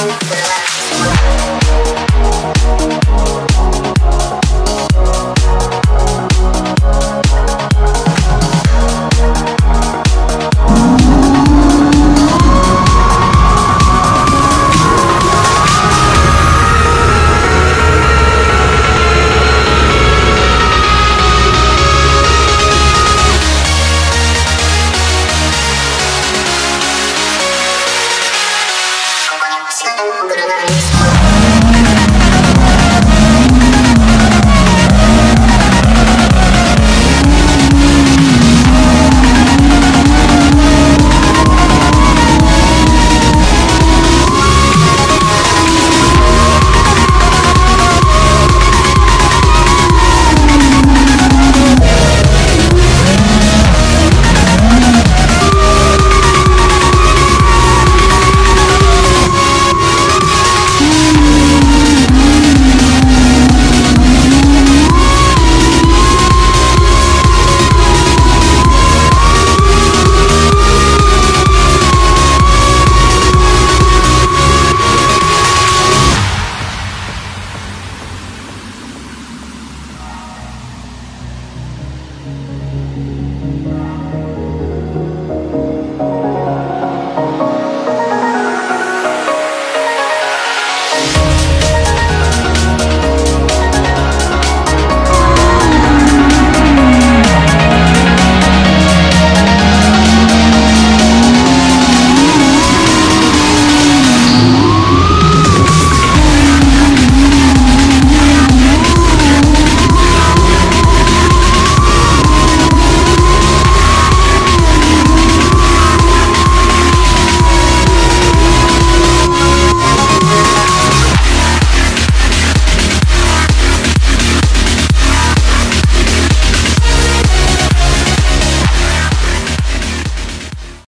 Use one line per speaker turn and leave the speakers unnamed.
Relax.